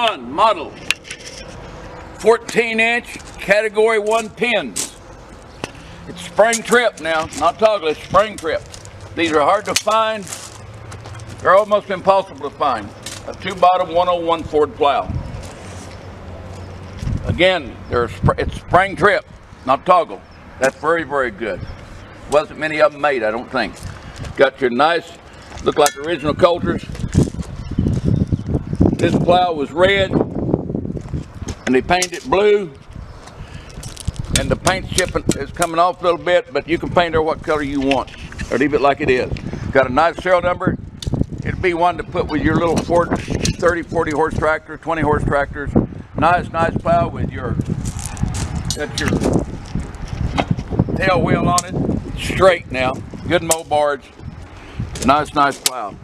Model 14 inch category one pins. It's spring trip now, not toggle, it's spring trip. These are hard to find. They're almost impossible to find. A two bottom 101 Ford plow. Again, they're, sp- it's spring trip, not toggle. That's very, very good. Wasn't many of them made, I don't think. Got your nice, look like original Coulters. This plow was red, and they painted it blue. And the paint chipping is coming off a little bit, but you can paint it what color you want, or leave it like it is. Got a nice serial number. It'd be one to put with your little Ford 30, 40 horse tractor, 20 horse tractors. Nice, nice plow with your, that's your tail wheel on it. Straight now. Good moldboard. Nice, nice plow.